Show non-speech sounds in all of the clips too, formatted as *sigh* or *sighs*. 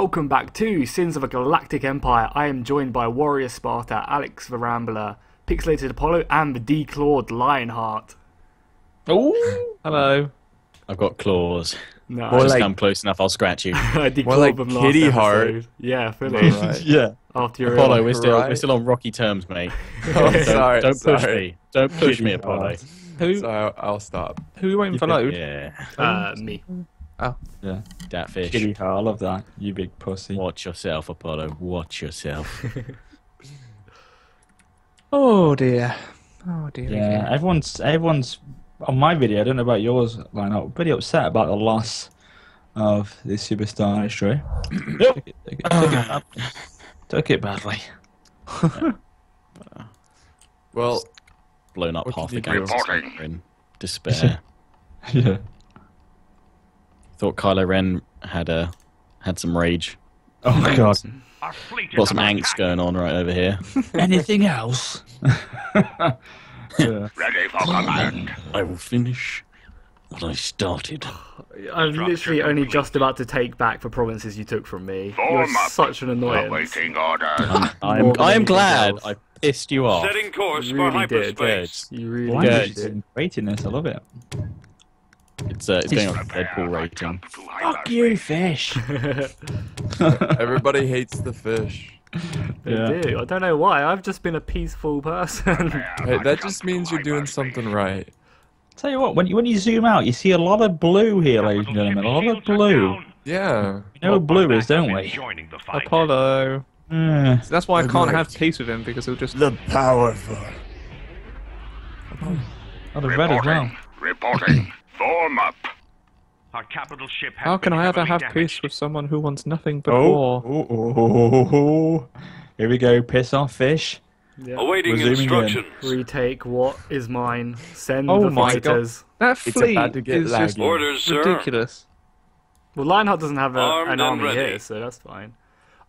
Welcome back to Sins of a Galactic Empire. I am joined by Warrior Sparta, Alex the Rambler, Pixelated Apollo, and the declawed Lionheart. Oh, hello. I've got claws. No, Just like- come close enough, I'll scratch you. *laughs* I declawed more like them last Kitty episode. Heart. Yeah, fully. Right. *laughs* yeah. After your Apollo, we're still right. we're still on rocky terms, mate. *laughs* Oh, Don't, sorry, don't push sorry. me. Don't push me, Apollo. Who So I'll, I'll stop. who are you waiting for load? Yeah. uh, me. Oh. Yeah. Dat fish. Kitty heart, I love that. You big pussy. Watch yourself, Apollo. Watch yourself. *laughs* *laughs* Oh dear. Oh dear. Yeah, everyone's everyone's on my video. I don't know about yours, line up. Pretty upset about the loss of the superstar destroyer. took, it, took, it, took, it badly. took it badly. *laughs* Well, Blown up half the you do? galaxy. We're in despair. yeah. Thought Kylo Ren had a had some rage. Oh my god. Got some angst going on right over here. *laughs* Anything else? yeah. Ready for command. I will finish what I started. I'm literally only just about to take back the provinces you took from me. You're up. such an annoyance. Awaiting orders. I am I am glad else. I pissed you off. Setting course You for really did. hyperspace. You really Why Good. is it great in this? I love it. It's uh, it's going on Deadpool rating. Fuck you, fish. *laughs* everybody hates the fish. They Yeah. do. I don't know why. I've just been a peaceful person. *laughs* *laughs* Hey, that just means you're doing something right. Tell you what, when you when you zoom out, you see a lot of blue here, ladies and gentlemen. A lot of blue. Yeah. You know what blue is, don't we? Apollo. Yeah. So that's why I can't night. have peace with him because he'll just. The powerful. A lot of red as well. Reporting. Reporting. Form up. Our capital ship has How can I ever have damaged. peace with someone who wants nothing but Oh, war? oh, oh, oh, oh, oh. Here we go, piss off fish. Yeah. Awaiting We're zooming in. instructions. Retake what is mine. Send Oh the my God. fighters. That It's fleet about to get is just laggy. Orders, sir. ridiculous. Well, Lionheart doesn't have a, an army ready. here, so that's fine.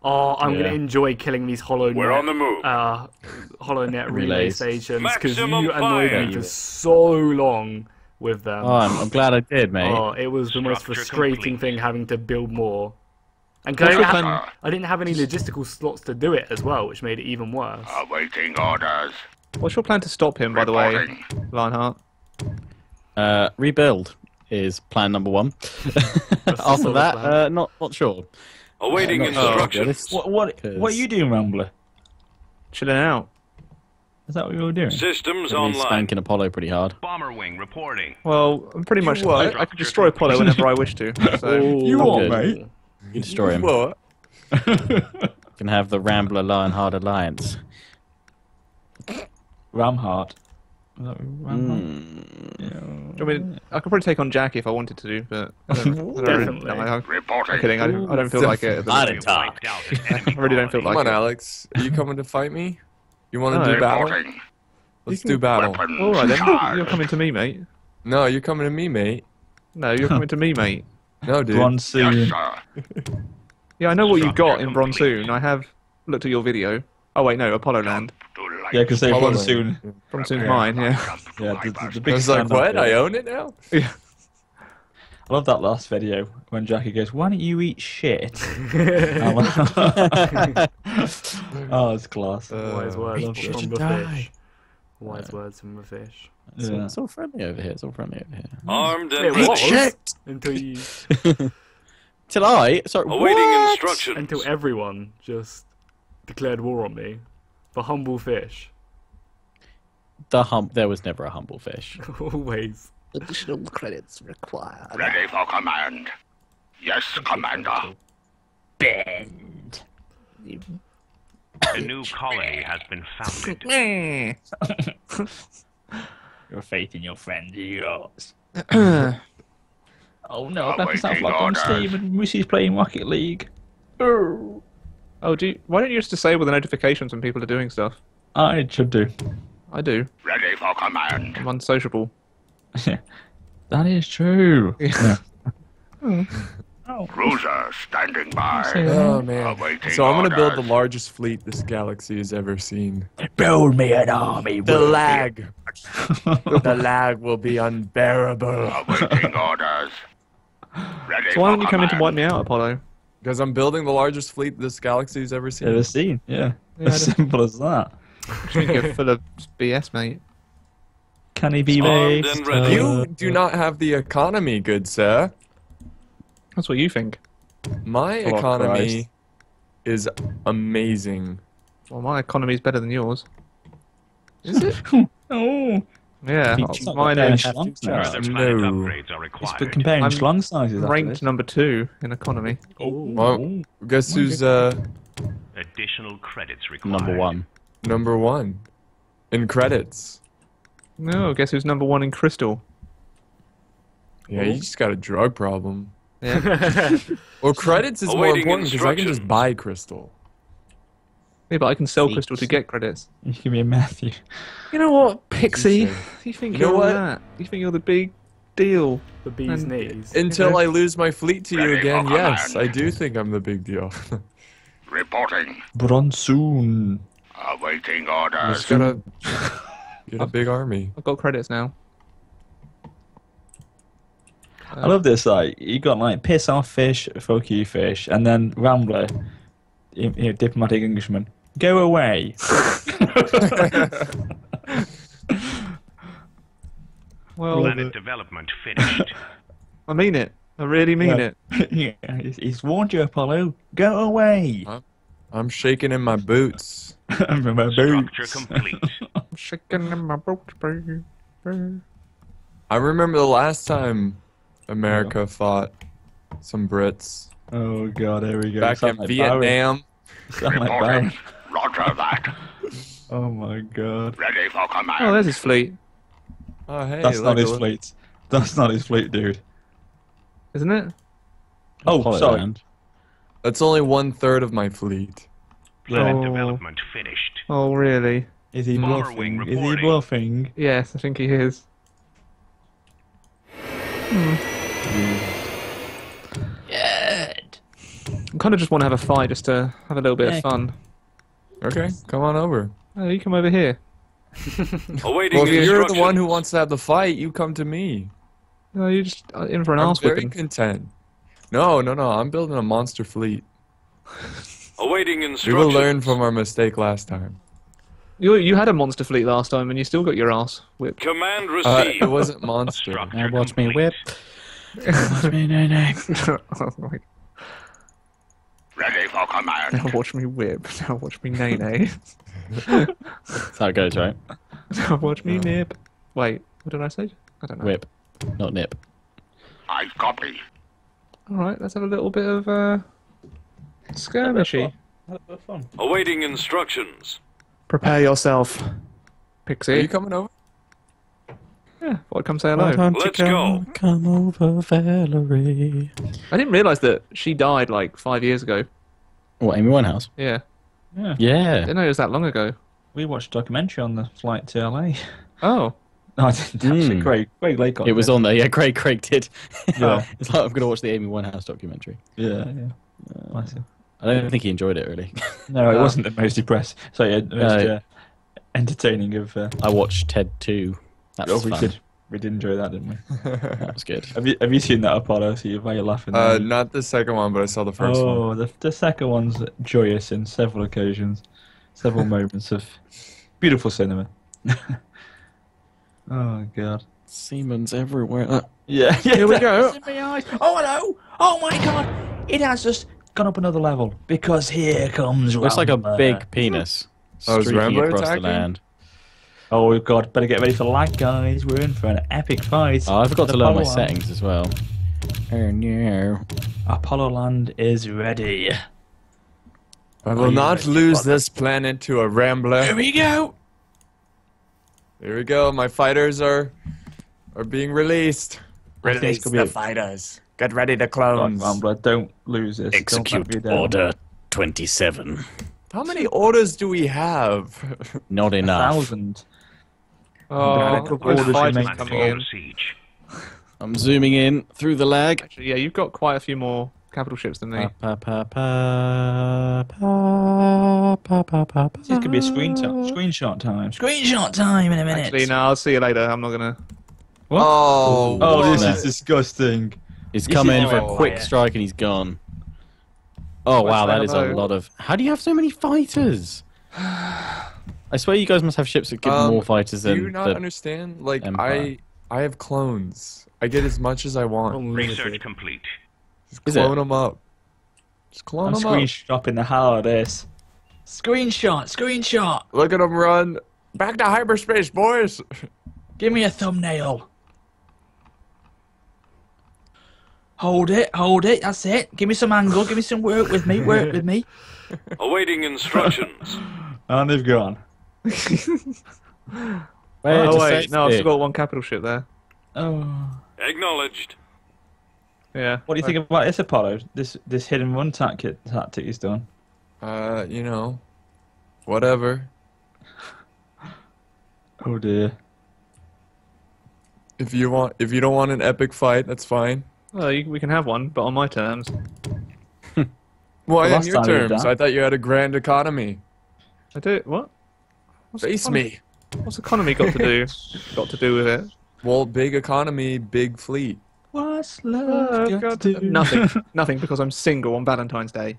Oh, I'm Yeah. gonna enjoy killing these hollow We're net, on the move. uh, HoloNet relay stations because you annoyed fire. me for so long with them. Oh, I'm, I'm glad I did, mate. Oh, it was the most Structure frustrating complete. thing having to build more. And I What's didn't, have. I didn't have any logistical slots to do it as well, which made it even worse. Awaiting orders. What's your plan to stop him, by the way, Reporting. Lionheart? Uh, rebuild is plan number one. *laughs* After that, uh, not not sure. Awaiting Not sure, to be instructions. honest. What what what are you doing, Rambler? Chilling out. Is that what you were doing? Systems Gonna be online. spanking Apollo pretty hard. Bomber wing reporting. Well, I'm pretty much. what? I, I can destroy Apollo whenever I wish to. *laughs* So. You Oh, what, good. mate? You destroy him. What? *laughs* can have the Rambler Lionheart alliance. Ramheart. Is that Ramheart? Mm. I mean, I could probably take on Jackie if I wanted to do, but I don't, I don't really- Definitely. no, I, I'm Reporting. kidding. I, don't- I don't feel like it. At the Heart moment. attack. Wiped out *laughs* I really don't feel colony. like Come on. Alex. Are you coming to fight me? You want to No. do battle? Reporting. Let's You do battle. All right then, you're coming to me, mate. No, you're coming to me, mate. No, you're coming to me, mate. *laughs* No, dude. Bronze Yes, Yeah, I know what you've got in Structure Bronsoon. I have looked at your video. Oh wait, no, Apollo Land. Yeah, because they Follow bronze me. soon. Bronsoon's mine. Yeah. Yeah, the, the, the I big was like, stand-up what? bit. I own it now? *laughs* I love that last video when Jackie goes, "Why don't you eat shit?" *laughs* *laughs* oh, it's class. Wise Uh, words from should the die. fish. Wise words from the fish. It's, all, it's all friendly over here. It's all friendly over here. Armed It and was ready. until you, *laughs* Till I sorry. Awaiting what? instructions. until everyone just declared war on me. The humble fish. The hump. There was never a humble fish. Always. Additional credits required. Ready for command. Yes, Commander. Bend. A new *coughs* colony has been founded. *coughs* Your faith in your friend is yours. *coughs* oh no, that sounds waiting like I'm orders. Steve and Lucy's playing Rocket League. Oh, Oh, do you, why don't you just disable the notifications when people are doing stuff? I should do. I do. Ready for command. I'm unsociable. That is true. Yeah. Cruiser standing oh. by. Oh man. So I'm gonna build the largest fleet this galaxy has ever seen. Build me an army. The lag. *laughs* the lag will be unbearable. Awaiting orders. Ready So why for don't you come in to command. wipe me out, Apollo? Because I'm building the largest fleet this galaxy's ever seen. Ever seen? Yeah. Yeah, as simple as that. *laughs* I you're full of BS, mate. Can he be Armed based? and ready. You do not have the economy, good sir. That's what you think. My Oh, economy Christ. is amazing. Well, my economy's better than yours. Is it? *laughs* Oh, Yeah. It's not Mine like is that. Further planet No. upgrades are it's required. comparing I'm schlong sizes. after ranked this. number two in economy. Oh, Well, guess who's uh, Additional credits required. Number one. number one in credits? No, I guess who's number one in crystal? Yeah, you just got a drug problem. Yeah. *laughs* Well, credits is more important because I can just buy crystal. yeah, but I can sell Sweet. crystal to get credits. You give me a Matthew. You know what, Pixie? You think You you know are what? that? You think you're the big deal? The bee's And- knees. Until I *laughs* lose my fleet to you Ready for again, yes. I do think I'm the big deal. *laughs* Reporting. Bronsoon. Awaiting I orders. just gotta get a big army. I've got credits now. I love this. Like you got like piss off fish, fuck you fish, and then Rambler, you you know, diplomatic Englishman, go away. *laughs* Well, Planet development finished. *laughs* I mean it. I really mean Yeah. it. *laughs* yeah, he's, he's warned you, Apollo. Go away. I'm shaking in my boots. From my Structure boots. complete. I'm shaking in my boat, baby. I remember the last time America fought some Brits oh god, here we go. back Sound in like Vietnam. Sound like Reporting. Roger that. Oh my god. Ready for Oh, command. there's his fleet, Oh hey, That's not his Legolas. fleet. That's not his fleet, dude. isn't it? Oh, Apollo sorry. land. That's only one third of my fleet. Planet Oh. development finished. Oh, really? Is he Bomber bluffing? wing Is he bluffing? Yes, I think he is. Hmm. I kind of just want to have a fight, just to have a little bit Yeah. of fun. Okay, come on over. Oh, you come over here. *laughs* Awaiting Well, if you're the one who wants to have the fight, you come to me. No, you're just in for an I'm arse very whipping. content. No, no, no. I'm building a monster fleet. Awaiting instructions. We will learn from our mistake last time. You you had a monster fleet last time, and you still got your ass whipped. Command Uh, received. it wasn't monster. Structure Now watch me complete. whip. Watch me no no. Like, *laughs* Ready for command. now watch me whip. Now watch me nay nay. That's how it goes, right? now watch me nip. Wait, what did I say? I don't know. Whip, not nip. I copy. All right, let's have a little bit of uh, skirmishy. fun. Awaiting instructions. Prepare yourself, Pixie. Are you coming over? Yeah, thought I'd come say hello. Let's go. Come over, Valerie. I didn't realise that she died like five years ago. What, Amy Winehouse? Yeah, Yeah. I Yeah. didn't know it was that long ago. We watched a documentary on the flight to LA. Oh, *laughs* No, I didn't actually. Mm. Craig, Craig Lake got It was on there. Yeah, Craig Craig did. Yeah. *laughs* it's like I'm going to watch the Amy Winehouse documentary. Yeah, yeah. Bless him. I don't think he enjoyed it really. No, it *laughs* Uh, wasn't the most depressed. Sorry, the most No. uh, entertaining of. Uh, I watched Ted 2. That oh, was we fun. did. We did enjoy that, didn't we? *laughs* That was good. Have you Have you seen that Apollo? So you're very laughing. Uh, not the second one, but I saw the first one. oh, the the second one's joyous in several occasions, several *laughs* moments of beautiful cinema. oh god. Siemens everywhere. Uh, Yeah, yeah. Here we go. In my eyes. Oh hello! Oh my god! It has just gone up another level because here comes. looks like a big penis. Oh, is streaking Rambler across attacking? the land. Oh god! Better get ready for lag, guys. We're in for an epic fight. Oh, I forgot to The learn my Land. settings as well. Oh no. Apollo Land is ready. I will not ready, lose brother? this planet to a rambler. Here we go. Here we go. My fighters are are being released. I think it's gonna be a- fighters. Get ready to Right, Rambler, don't lose this. Don't let me down. 27. How many orders do we have? *laughs* Not A enough. thousand. oh, orders remain coming in. siege. I'm zooming in through the lag. Actually, yeah, you've got quite a few more capital ships than me. Pa, pa, pa, pa, pa, pa, pa, pa. This could be a screen. Screenshot time. Screenshot time in a minute. Actually, no, I'll see you later. I'm not gonna. What? Oh, Oh, this is disgusting. He's come in for a quick quiet. strike and he's gone. Oh Let's wow, say that is a lot of. How do you have so many fighters? I swear you guys must have ships that give Um, more fighters than. Do you not the- understand? Like Empire. I, I have clones. I get as much as I want. Research complete. Just Is clone them up. Just clone I'm them up. screenshotting the hell out of this. Screenshot, screenshot. Look at them run. Back to hyperspace, boys. *laughs* Give me a thumbnail. Hold it, hold it. That's it. Give me some angle. Give me some work with me. Work with me. *laughs* Awaiting instructions. And they've gone. *laughs* Where oh wait, no, I've still got one capital ship there. Oh. Acknowledged. Yeah. What do you think about this, Apollo? This this hidden run tactic tactic he's done. Uh, you know, whatever. Oh dear. If you want, if you don't want an epic fight, that's fine. Well, you, we can have one, but on my terms. *laughs* Well, on your time we did terms, I thought you had a grand economy. I do. What? What's Face economy- me. What's economy got to do? *laughs* got to do with it? Well, big economy, big fleet. What's love got God. to do? Nothing. *laughs* Nothing because I'm single on Valentine's Day.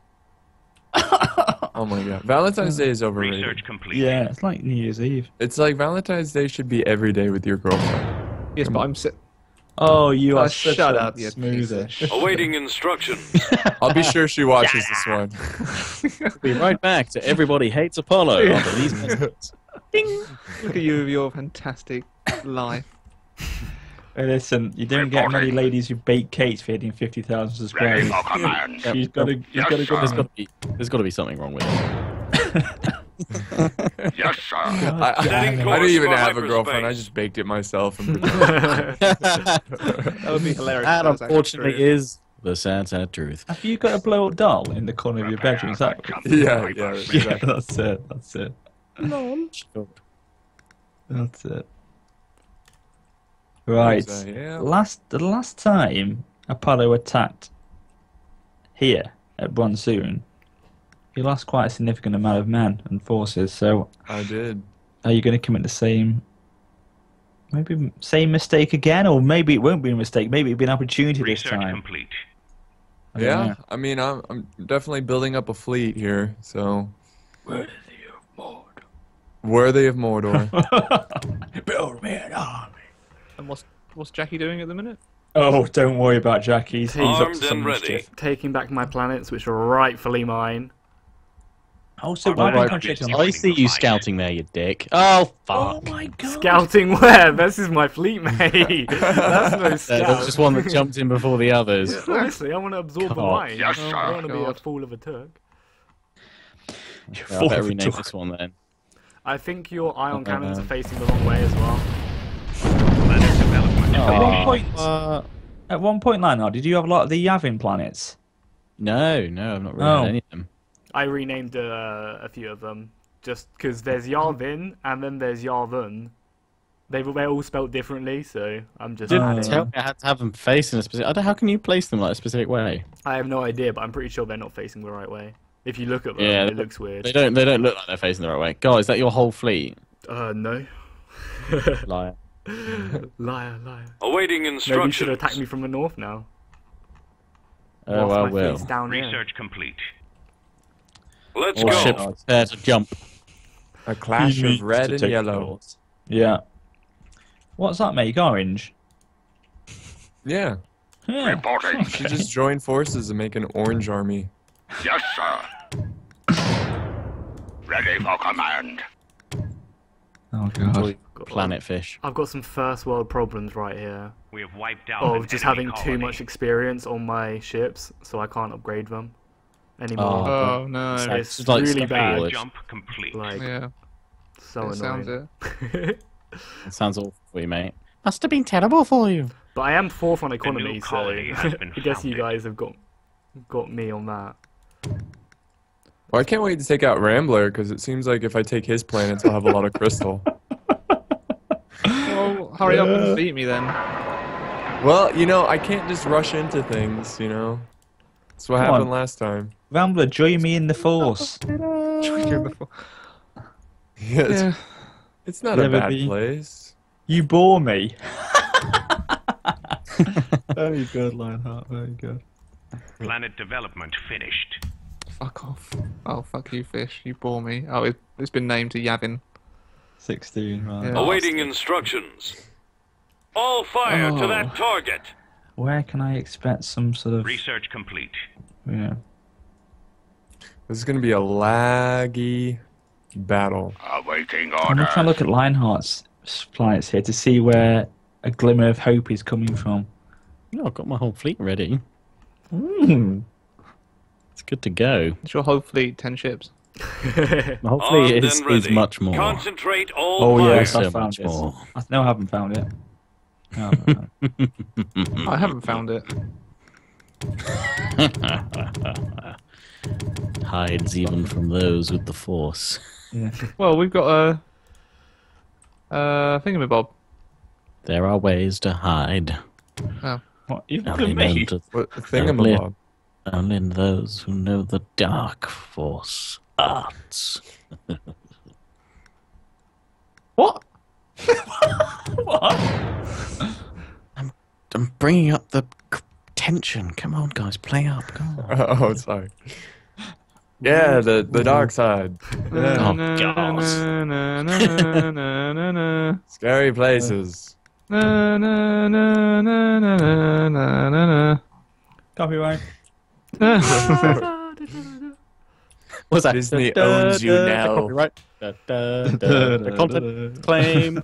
Oh my god, Valentine's Day is overrated. Research complete. Yeah, it's like New Year's Eve. It's like Valentine's Day should be every day with your girlfriend. Yes, but I'm. Si- Oh, you Oh, are such shut a up, you smoother. Awaiting instructions. I'll be sure she watches this one. Be right back to everybody hates Apollo after these messages. Look at you with your fantastic life. Hey, listen, you don't get many ladies who bake cakes for hitting 50,000 subscribers. for command. She's got to, she's Yes, got to go. sir. There's got to be, there's got to be something wrong with it. *laughs* Yes, sir. I, I, I didn't even have a girlfriend. I just baked it myself. And *laughs* That would be hilarious. That if was actually unfortunately true. is the sad, sad truth. Have you got a blow up doll in the corner of your bedroom? Is that? yeah, yeah, Yeah, that's it. That's it. That's it. Right. So, yeah. Last the last time Apollo attacked here at Bronsoon, he lost quite a significant amount of men and forces. So, I did. are you going to commit the same, maybe same mistake again, or maybe it won't be a mistake? Maybe it'll be an opportunity this time. complete. I Yeah, know. I mean, I'm I'm definitely building up a fleet here. So Worthy of Mordor. worthy of Mordor. *laughs* *laughs* Build me an army. And what's what's Jackie doing at the minute? Oh, don't worry about Jackie. He's, he's up to some and ready. mischief. Taking back my planets, which are rightfully mine. Oh, so Alright, why right. concentrate on I see you scouting there, you dick. Oh, Oh fuck. my god. Scouting where? This is my fleet, *laughs* mate. That's no There was scout. just one that jumped in before the others. *laughs* Honestly, I want to absorb the God. line. Yes, I sir. don't want to be a fool of a Turk. You're Yeah, I full better of rename talk. this one then. I think your ion Uh, cannons are facing the wrong way as well. Planet development. At one point, Uh, at one point, Lionel, did you have a lot of the Yavin planets? no, no, I've not really Oh. had any of them. I renamed uh, a few of them just because there's Yarvin and then there's Yarvun. They they're all spelled differently, so I'm just. Didn't adding tell me I had to have them facing a specific. I don't. How can you place them like a specific way? I have no idea, but I'm pretty sure they're not facing the right way. If you look at them, Yeah, it looks weird. They don't. They don't look like they're facing the right way. God, is that your whole fleet? Uh, no. *laughs* Liar. liar, liar. Awaiting instructions. Maybe you instructions. should attack me from the north now. Oh, whilst I my will. down. Research complete. Let's All go. ships prepare to jump. a clash of red and take yellow. notes. Yeah. What's that make? Orange? Yeah, Yeah. Reporting. *laughs* should just join forces and make an orange army. Yes, sir. Ready for command. Oh god. Got- Planet fish. I've got some first world problems right here. We have wiped out. Of Oh, just enemy having too much experience on my ships, so I can't upgrade them anymore. Oh. Oh no. Sorry. it's It's like really bad. all. Jump complete. Like, Yeah. so it sounds annoying. it. *laughs* It sounds awful for you, mate. Must have been terrible for you. But I am fourth on economy, so colony has *laughs* been I guess you guys have got got me on that. Well, I can't wait to take out Rambler because it seems like if I take his planets, I'll have a lot of crystal. *laughs* Well, hurry up and beat me then. Well, you know, I can't just rush into things. You know, that's what Come happened on. last time. Rambler, join me *laughs* in the force. Yeah, it's, Yeah. it's not a Never bad be. place. You bore me. *laughs* *laughs* Oh, very good, Lionheart. Oh, very good. Planet development finished. fuck off. Oh, fuck you, fish. You bore me. Oh, it, it's been named to Yavin. 16, right. Yeah. Awaiting instructions. All fire to Oh. that target. Where can I expect some sort of. Research complete. Yeah. This is gonna be a laggy battle. Awaiting I'm order. trying to look at Lionheart's flights here to see where a glimmer of hope is coming from. No, I've got my whole fleet ready. Hmm. It's good to go. It's your whole fleet, 10 ships. *laughs* My whole Armed fleet is, is much more. Concentrate all Oh, yes, I so found it. more. I, no, I haven't found it. *laughs* No, *laughs* I haven't found it. I haven't found it. Hides even from those with the force. *laughs* Well, we've got a. Uh, thingamabob. There are ways to hide. What, you look Only at known me. to, What thingamabob? only those who know the dark force arts. *laughs* What? *laughs* what? I'm I'm bringing up the tension. Come on, guys, play up. Come on. Oh, sorry. Yeah, the, the dark side. Oh, God. Scary places. Copyright. What's that? Disney owns you now. Copyright. Content claim.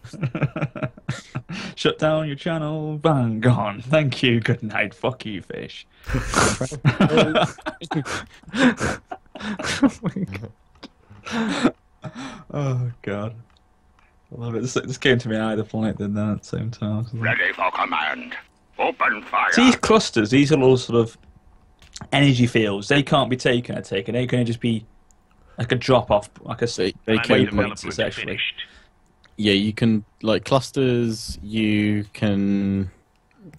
*laughs* Shut down your channel. Bang, gone. Thank you. Good night. Fuck you, fish. *laughs* *laughs* *laughs* oh god *laughs* oh god. I love it. This, this came to me either flight than that at the same time. Ready for command. Open fire. These clusters, these are all sort of energy fields. They can't be taken or taken. They can just be like a drop off, like a s- They, they Planning can, waypoints, development essentially. finished. yeah, you can like clusters. You can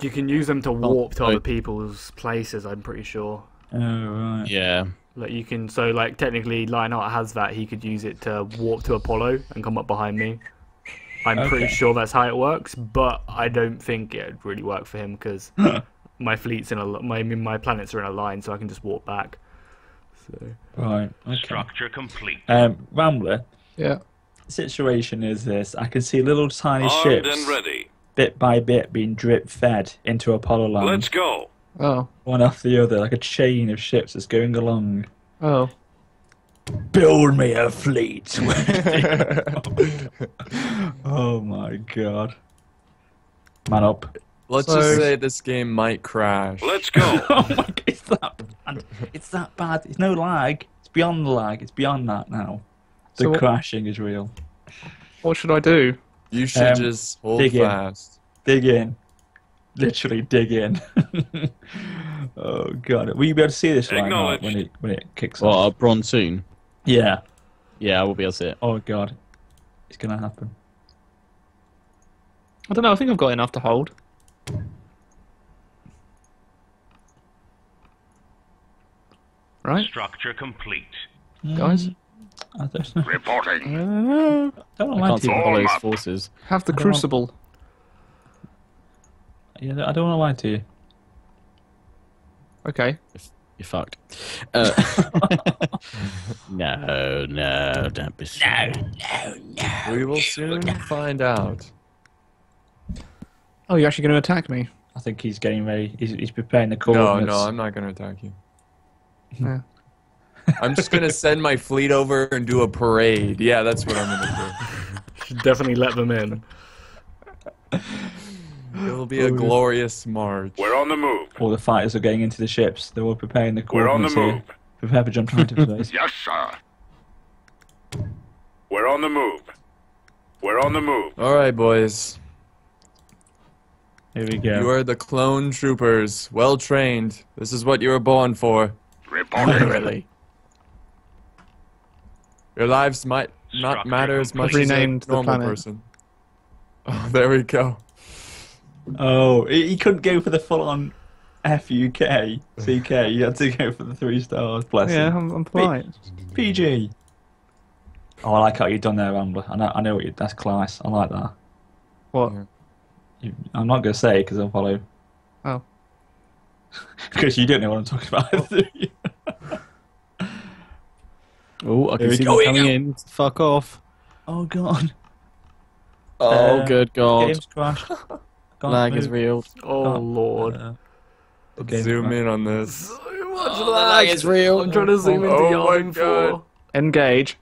You can use them to oh, warp to oh. other people's places. I'm pretty sure. Oh right. yeah. Like you can, so like technically, Lionheart has that. He could use it to warp to Apollo and come up behind me. I'm pretty sure that's how it works, but I don't think it would really work for him because *laughs* my fleet's in a li- my mean, my planets are in a line, so I can just walk back. So Right. Okay. Structure complete. Um, Rambler. Yeah. Situation is this: I can see little tiny Armed ships, and ready. bit by bit, being drip fed into Apollo land, Let's go. Oh. one after the other, like a chain of ships that's going along. Oh. Build me a fleet. *laughs* *laughs* oh my god. Man up. Let's So- just say this game might crash. Let's go. *laughs* Oh my god, it's that bad. It's that bad. It's no lag. It's beyond the lag. It's beyond that now. The So crashing is real. What should I do? You should Um, just hold dig in. fast. Dig in. Literally dig in. *laughs* oh god. Will you be able to see this right now when it when it kicks Well, off? uh, Bronze soon. Yeah. Yeah, I will be able to see it. Oh god. It's gonna happen. I don't know. I think I've got enough to hold. Right, Structure complete. guys? I don't know. Reporting. I don't I like can't see to. All Apollo's forces. Have the I don't crucible. Yeah, I don't want to lie to you. Okay. You're fucked. Uh, *laughs* no, no, don't be No, no, no. We will soon find out. Oh, you're actually going to attack me? I think he's getting ready. He's, he's preparing the No, coordinates. no, I'm not gonna attack you. Yeah. *laughs* I'm just gonna send my fleet over and do a parade. Yeah, that's what I'm gonna *laughs* should definitely let them in. Do. It'll be a oh, glorious march. We're on the move. All the fighters are getting into the ships. They're all preparing the We're on the coordinates here. move. Prepare for jump into space. Yes, sir. We're on the move. We're on the move. All right, boys. Here we go. You are the clone troopers, well trained. This is what you were born for. Reporting. *laughs* Really. Your lives might not Structure matter as much as a normal person. *laughs* Oh, there we go. Oh, he he couldn't go for the full-on FUK, CK. He had to go for the three stars. Bless Yeah, him. I'm, I'm polite. PG. Oh, I like how you've done there, Rambler. I know, I know what you. That's class. I like that. What? You, I'm not gonna say because I'll follow. Oh. *laughs* because you don't know what I'm talking about. *laughs* do you? Oh, I Here can we see go, them coming in. Fuck off. Oh god. Oh, Uh, good God. Game's crashed. *laughs* Can't Lag is real. Oh Can't- lord. Uh, the zoom crashed. in on this. So much the lag is real. I'm trying to zoom into Oh the my iron God. four. Engage.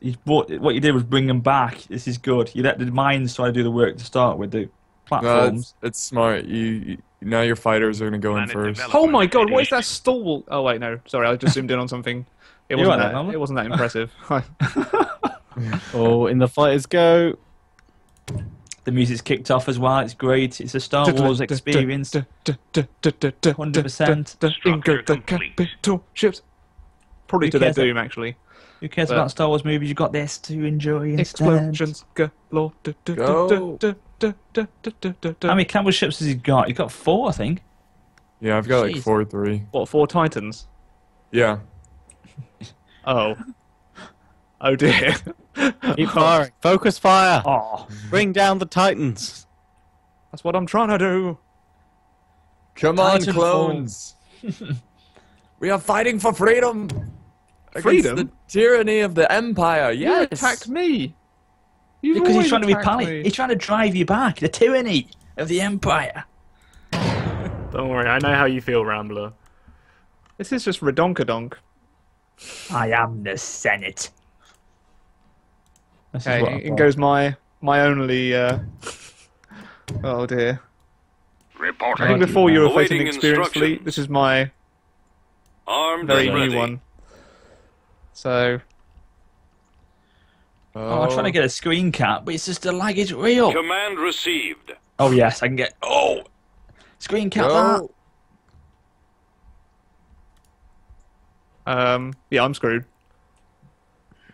You brought, what you did was bring them back. This is good. You let the mines try to do the work to start with the No, platforms. it's, it's smart. You, you now your fighters are gonna go in first. Oh my god, what is finished. that *laughs* stall? Oh wait, no, sorry, I just zoomed in on something. It You wasn't that, that. It wasn't that *laughs* impressive. *laughs* Oh, in the fighters go. The music's kicked off as well. It's great. It's a Star Wars experience. Hundred percent. Structure complete. capital ships. Probably to their doom, actually. Who cares about Star Wars movies? You've got this to enjoy instead. Explosions galore. Go. How many capital ships has he got? He's got four, I think. Yeah, I've got like four or three. What, four Titans? Yeah. Oh. Oh dear. Keep *laughs* firing. Focus fire. Oh, Bring down the Titans. That's what I'm trying to do. Come on, Titanfall. clones. *laughs* we are fighting for freedom. Against Freedom? the tyranny of the empire. You Yes. attacked me. You've because he's trying to attacked repel He's trying to drive you back. The tyranny of the empire. Don't worry, I know how you feel, Rambler. This is just redonkadonk. I am the Senate. This is what I Okay, in goes my my only. Uh... Oh dear. Reporting. I think before you were fighting Awaiting experienced fleet, this is my Armed very and ready. new one. So Oh, I'm trying to get a screen cap, but it's just the lag is real. Command received. Oh yes, I can get. Oh, screen cap that. Um, yeah, I'm screwed.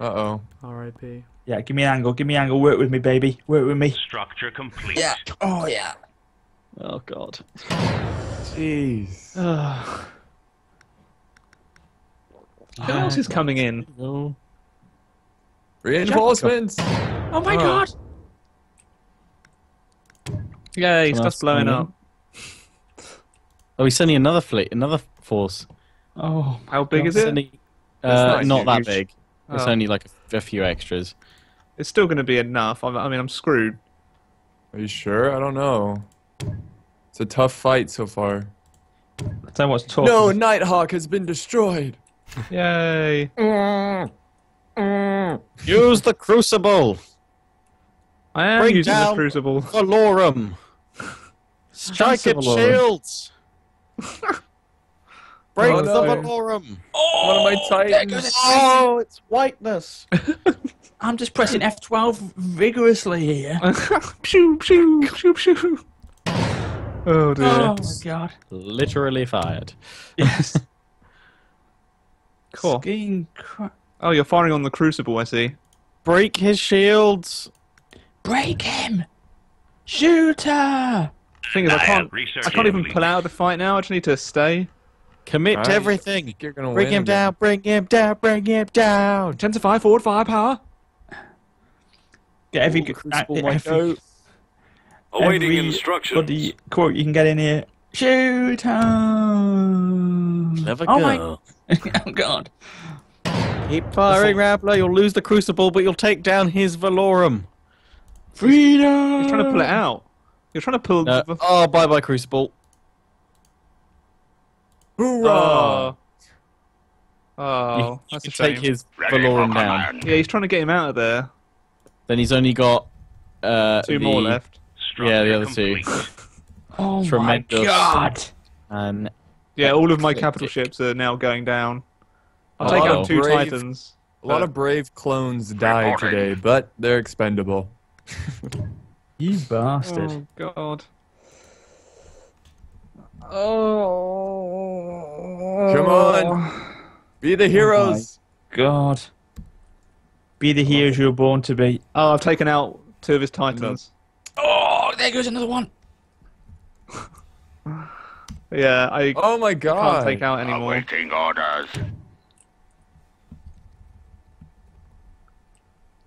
Uh oh. R.I.P. Yeah, give me an angle. Give me an angle. Work with me, baby. Work with me. Structure complete. Yeah. Oh yeah. Oh God. Jeez. *sighs* Who else is coming in? No. Reinforcements. Oh my Oh. god. Yay, Someone stuff's else blowing up. Oh, he's sending another fleet, another force. Oh. How big is it? Sending, uh, not not that big. It's Oh. only like a, a few extras. It's still going to be enough. I'm, I mean, I'm screwed. Are you sure? I don't know. It's a tough fight so far. Tell you what's tough. No, Nighthawk has been destroyed. Yay! Use the crucible. I am Bring using the crucible. Valorum. *laughs* Strike at shields. *laughs* Break Oh, the no. Valorum. One of my titans. Oh, it's whiteness. *laughs* I'm just pressing F12 vigorously here. *laughs* pew pew pew pew. Oh dear. Oh my god. Literally fired. Yes. *laughs* Cool. Screen cra- Oh, you're firing on the crucible. I see. Break his shields. Break him! Shooter! Thing is, I can't. Research I can't even pull out of the fight now. I just need to stay. Commit Alright. to everything. You're gonna Bring win him again. down. Bring him down. Bring him down. Intensify forward firepower. Get every, Ooh, g- crucible uh, might every, go. Awaiting every instructions. bloody quote you can get in here. Shooter! Never oh go. my *laughs* oh god. Keep firing, Rambler. You'll lose the crucible, but you'll take down his Valorum. Freedom! You're trying to pull it out. You're trying to pull. No. the- Oh, bye bye, crucible. Oh. You- Oh, you that's a can take shame. his Ready Valorum down. Yeah, he's trying to get him out of there. Then he's only got uh, Two more left. Yeah, the other two. *laughs* Oh Tremendous. my god! And Yeah, all of my capital ships are now going down. I'll take wow. out two Brave. titans. A lot of brave clones died Reporting. today, but they're expendable. *laughs* You bastard. Oh god. Come on. Oh. Be the oh heroes. God. Be the heroes you were born to be. Oh, I've taken out two of his titans. Mm. Oh, there goes another one. *laughs* Yeah, I Oh my God. can't take out anymore. Awaiting orders.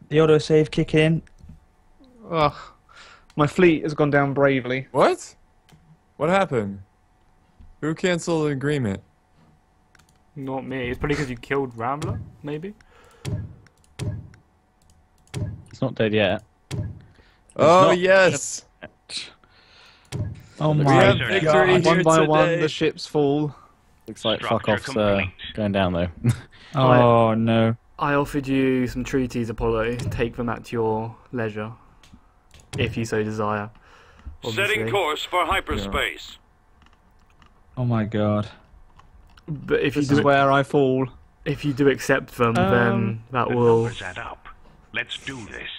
The auto save kicking in. Ugh. My fleet has gone down bravely. What? What happened? Who canceled the agreement? Not me. It's probably because you killed Rambler, maybe. He's not dead yet. Oh not- yes. Oh We my have God. victory One here by one, the ships fall. Looks like fuck Structure off's uh, going down though. *laughs* Oh no. I offered you some treaties, Apollo. Take them at your leisure, if you so desire. Setting course for hyperspace. Oh my god. But if you This do, is where I fall. if you do accept them, Um, then that The will. numbers add up. Let's do this.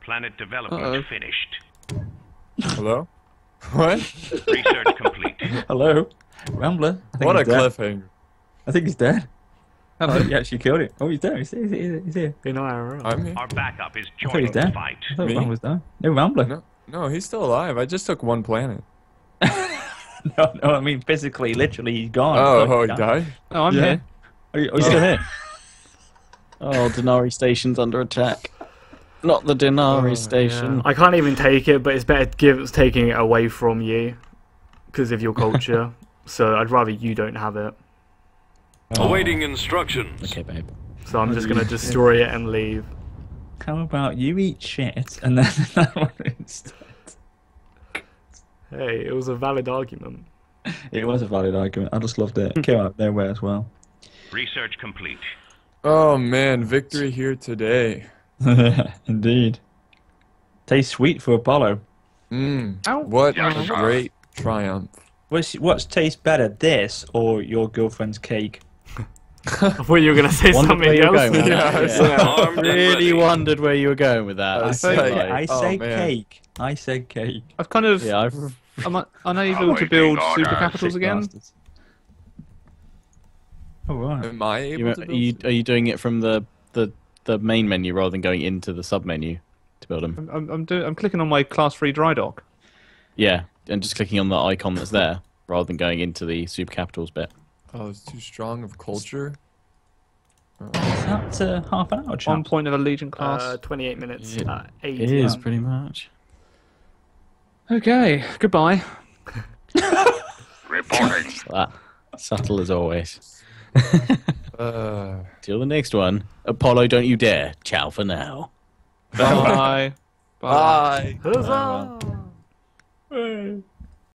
Planet development Uh-oh. finished. Hello. *laughs* What? Research complete. Hello, Rambler. What a he's dead. cliffhanger. I think he's dead. I Hello. think you actually killed it. Oh, he's there. He's, he's, he's, he's here. In IRL. I'm here. Our backup is I thought joining the dead. fight. I thought Me? Rambler's done. No, Rambler. No, no, he's still alive. I just took one planet. *laughs* *laughs* no, no, I mean physically, literally, he's gone. Oh, thought oh, he died. died. Oh, I'm Yeah. here. Are you, are you still oh. here? *laughs* oh, Denari Station's under attack. Not the Denari Oh, Station. Yeah. I can't even take it, but it's better to give taking it away from you because of your *laughs* culture. so I'd rather you don't have it. Oh. Awaiting instructions. Okay, babe. So I'm just gonna destroy it and leave. How about you eat shit and then that one instead? Hey, it was a valid argument. *laughs* It was a valid argument. I just loved it. It came out of nowhere as well. Research complete. Oh man, victory here today. *laughs* Indeed. Tastes sweet for Apollo. Mmm. What a great triumph. What's what's tastes better, this or your girlfriend's cake? *laughs* I thought you were gonna say Wondered something where you were else. going with Yeah, that. I saw- Really wondered where you were going with that. I I said- feel I like, Oh, say cake. I said cake. I've kind of. yeah, I've, I'm un- unable to build super capitals again. Oh right. Am I able you, to are build? you are you doing it from the, the the main menu rather than going into the sub menu to build them? I'm, I'm, I'm, doing, I'm clicking on my class free dry dock. Yeah, and just clicking on the icon that's there rather than going into the super capitals bit. Oh, it's too strong of culture. Is that uh, half an hour, One point of a Legion class. Uh, 28 minutes It- at 8. It is um, pretty much. Okay, goodbye. Reporting. That *laughs* subtle as always. *laughs* Uh, Till the next one, Apollo, don't you dare! Ciao for now. Bye. Bye. bye. Huzzah! Hey.